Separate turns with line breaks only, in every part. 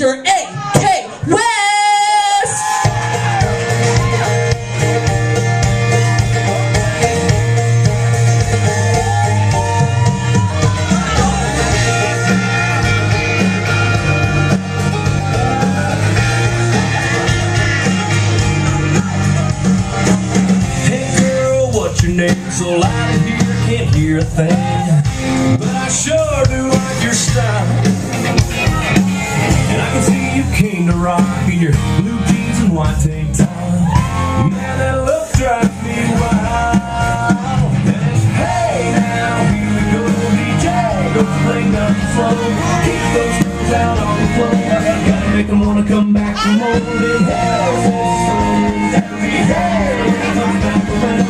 Mr. A.K. West!
Hey girl, what's your name? So loud in here, can't hear a thing. But I sure do like your style. Your blue jeans and white tank top. Man, that look drives me wild. And it's, hey now, here we go, DJ. Go play nothing slow. Keep those girls out on the floor. Gotta make them wanna come back from holding hell. Every day, come back around.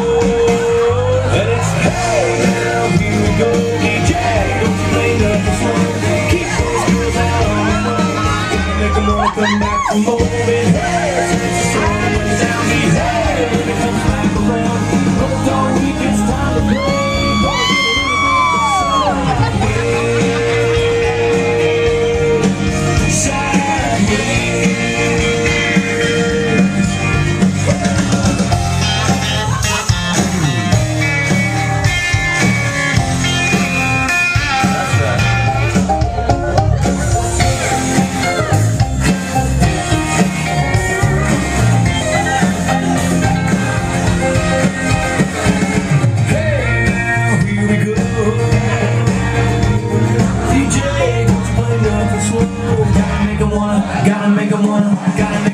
wanna, gotta make 'em wanna, gotta make